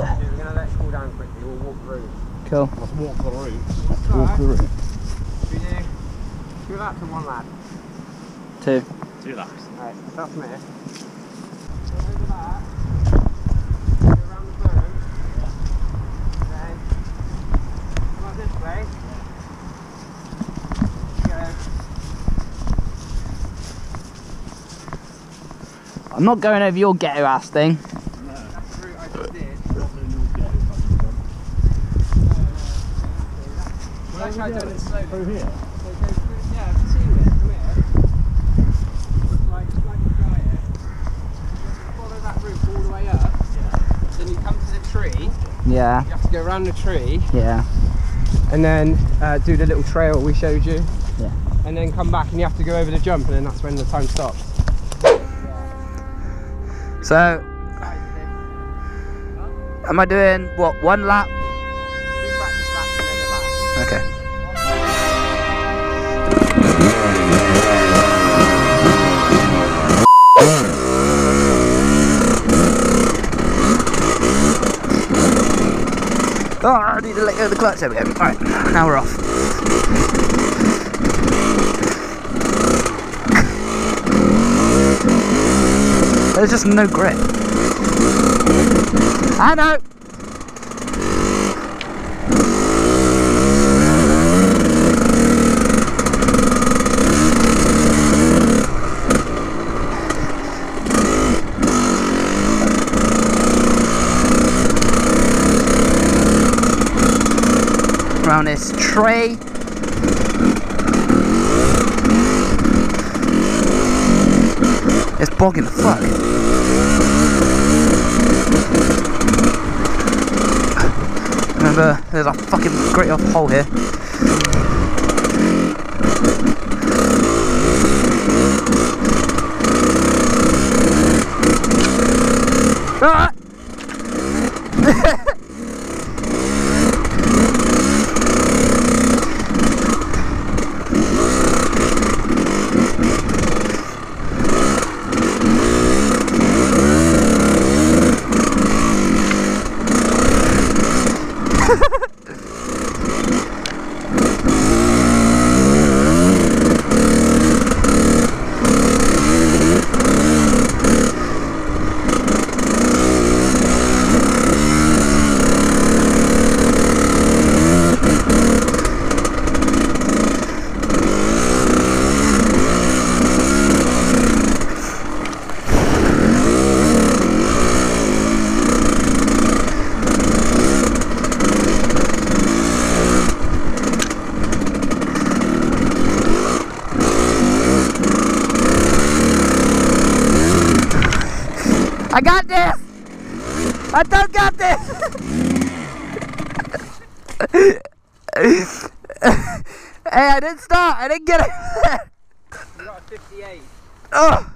we're gonna let it cool down quickly. We'll walk through. Cool. Let's walk the route. Walk the route. We two laps and one lap? Two. Two laps. Alright, the this way. Go. I'm not going over your ghetto ass thing. That's the route I just did. Well, I tried doing it slowly. Through here. So go through, yeah, I've seen it. Come here. Like, like you try it. You follow that route all the way up. Then you come to the tree. Yeah, You have to go around the tree yeah. and then uh, do the little trail we showed you. Yeah. And then come back and you have to go over the jump and then that's when the time stops. So, am I doing what? One lap? Okay. Oh, I need to let go of the clutch. There we go. Alright, now we're off. There's just no grip. I know. Around this tray. It's bogging the fuck. Remember, there's a fucking great off hole here. I got this! I don't got this! hey, I didn't start. I didn't get it. You got a 58. oh,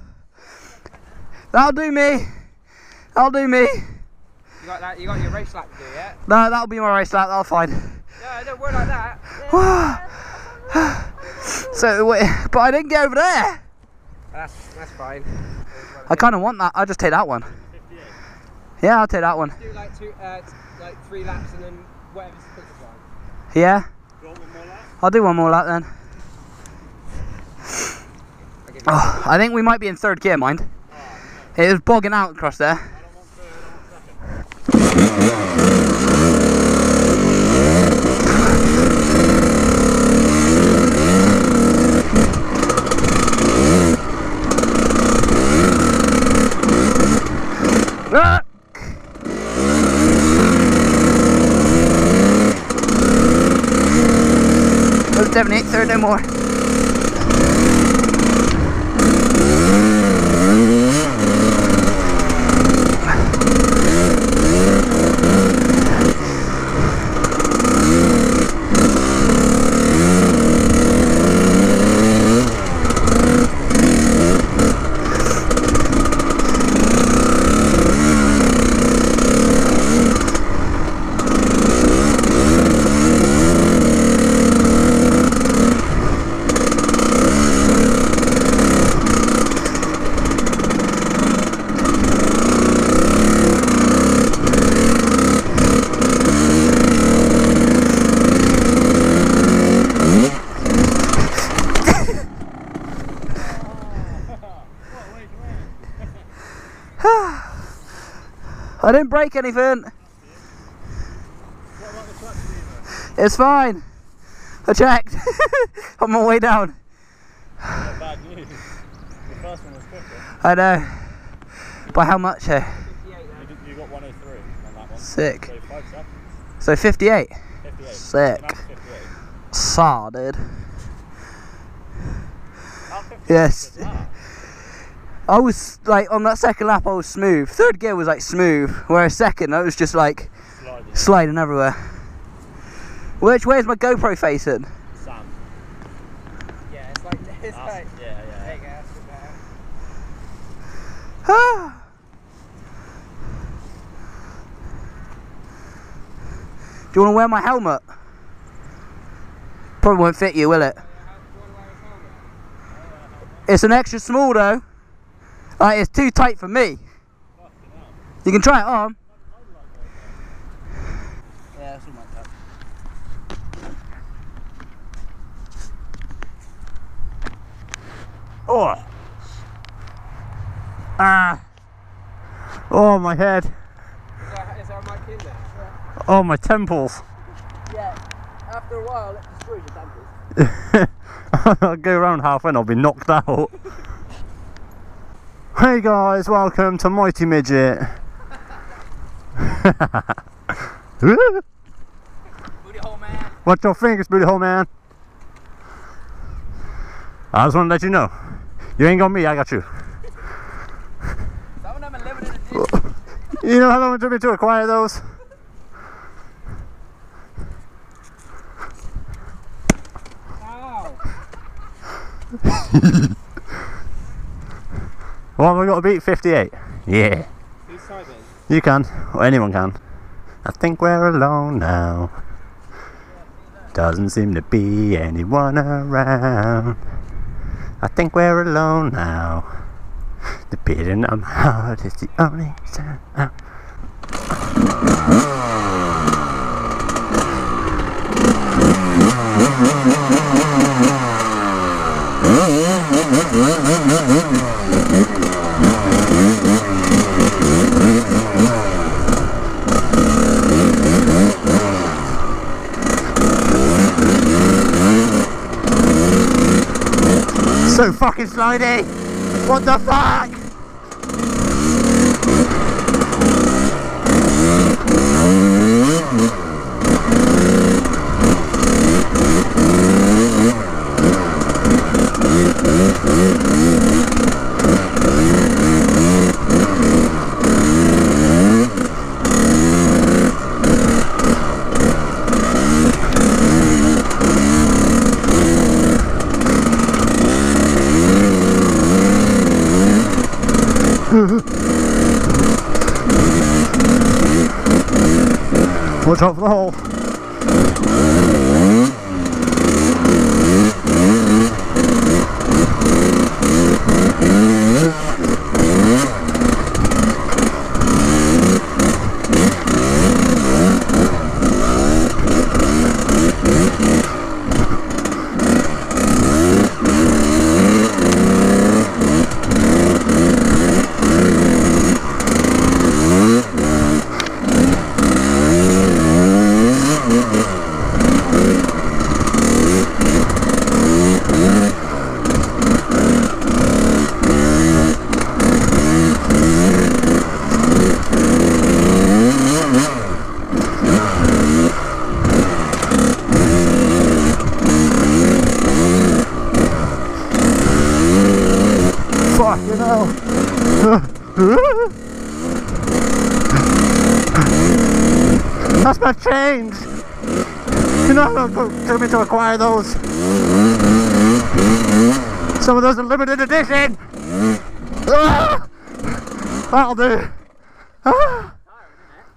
that'll do me. That'll do me. You got that? You got your race lap to do, yeah? No, that'll be my race lap. That'll fine. No, don't work like that. so, wait, but I didn't get over there. That's that's fine. I kind of want that. I'll just take that one. Yeah, I'll take that one. Do like two, uh, t- like three laps and then whatever's the quickest one. Yeah, You want one more lap? I'll do one more lap then. I'll give you Oh, I think we might be in third gear, mind. It was bogging out across there. I don't want third, I want second. Ah! Oh, 78, third, no more. I didn't break anything. It's fine. I checked. on my way down. I know. By how much here? You, got 103 on that one. Sick. So 5 seconds. So 58. 58. Sick. You're up to 58. Saw, dude. How 58 Yes. Is that? I was like on that second lap, I was smooth. Third gear was like smooth, whereas second, I was just like Sliding. sliding everywhere. Which way is my GoPro facing? Sam. Yeah, it's like it's That's- like. yeah, There yeah. you go. That's a bit. Ah. Do you want to wear my helmet? Probably won't fit you, will it? Yeah, how, do you want to wear his helmet? It's an extra small though. Like, it's too tight for me. You can try it on. Yeah, that's all my. Oh! Ah! Oh, my head. Is there, is there a mic in there? Oh, my temples. Yeah, after a while it destroys your temples. I'll go around half and I'll be knocked out. hey guys, welcome to Mighty Midget. Booty hole man. Watch your fingers, booty hole man. I just want to let you know. You ain't got me, I got you. Some of them are limited edition. You know how long it took me to acquire those? Ow! What have I got to beat? 58. Yeah. You can, or anyone can. I think we're alone now. Doesn't seem to be anyone around. I think we're alone now. The beating of my heart is the only sound. So fucking slidey! What the fuck? Out the hole. Fucking hell. That's change. You know how long it took me to acquire those? Some of those are limited edition. Ah! That'll do. Ah!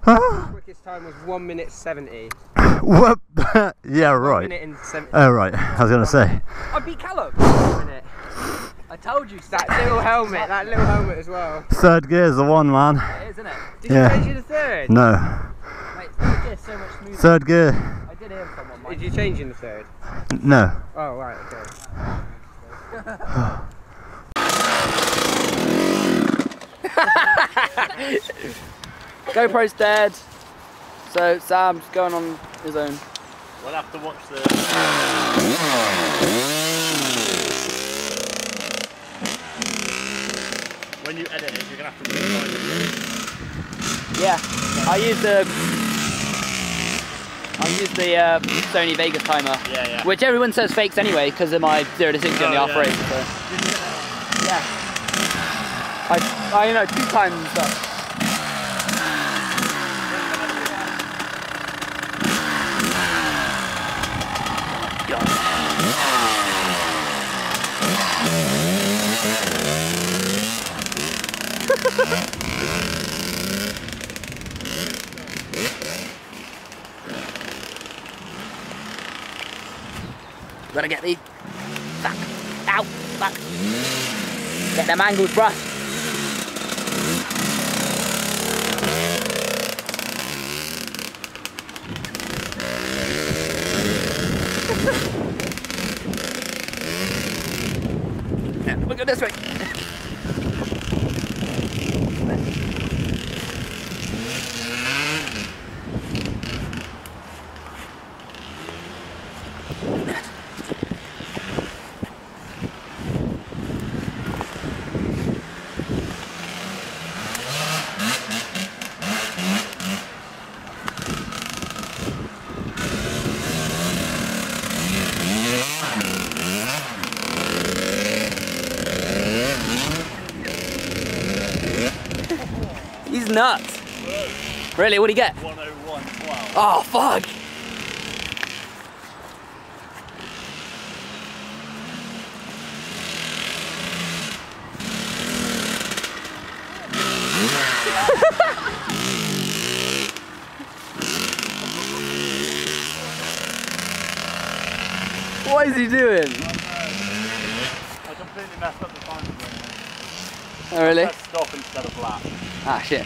Ah! Quickest time was 1 minute 70. What? yeah, right. minute and 70. Oh, right. I was going to say. I beat Callum. I told you. That little helmet, that little helmet as well. Third gear's the one, man. It is, isn't it? Did Yeah. you change it to third? No. Mate, third so much smoother. Third gear. I did hear someone. Did you change in the third? No. Oh, right, okay. GoPro's dead. So Sam's going on his own. We'll have to watch the. When you edit it, you're gonna have to rewind it. Yeah, I use the I use the uh, Sony Vegas timer, Yeah, yeah. which everyone says fakes anyway because of my zero to sixty on the Oh, yeah. race. So. Yeah, I I know two times and stuff. Gotta get these. Fuck. Ow. Fuck. Get them angles, bruh. yeah, look at this way. Nuts. Really? what do you get? 101 12. Oh, fuck. what is he doing? I completely messed up the time. Oh, really? Stop instead of lap. Ah, shit.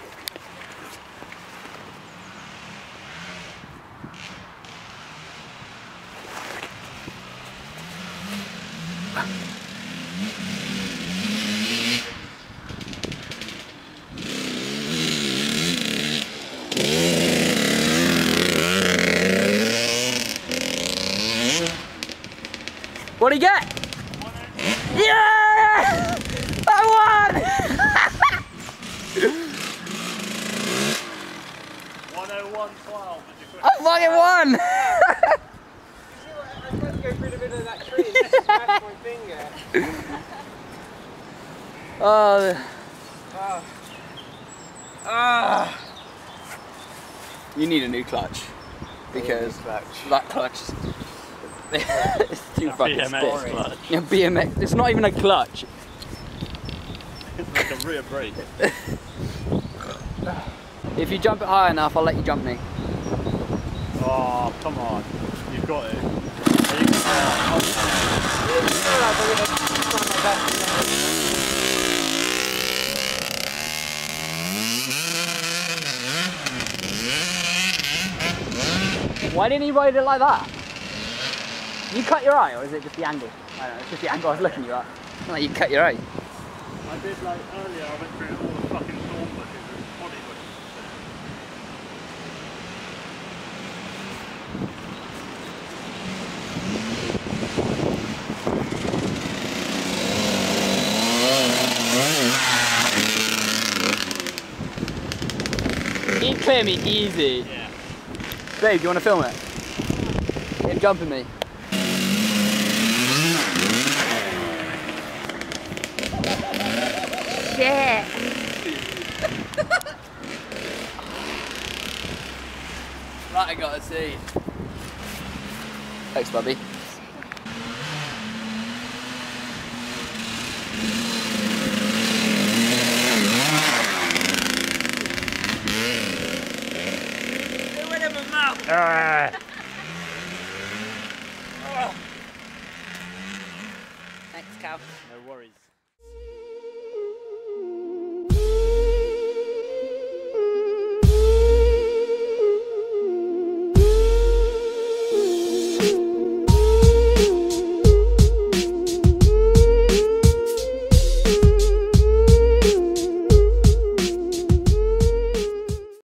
What do you get? Yeah! I won! 101 12. Did you quick? I fucking won! I tried to go through the middle of that tree and just smashed my finger. oh, Ah. Ah. you need a new clutch because that clutch it's too fucking BMX clutch. Yeah, BMX. It's not even a clutch. It's like a rear brake. If you jump it high enough, I'll let you jump me. Oh, come on. You've got it. Are you gonna- Why didn't he ride it like that? You cut your eye, or is it just the angle? I don't know, it's just the angle I was looking you at. Not like you cut your eye. I did like earlier, I went through all the fucking thorn bushes and body bushes. You clear me easy. Yeah. Babe, do you want to film it? You're jumping me. Shit. That I gotta see. Thanks, Bubby. Get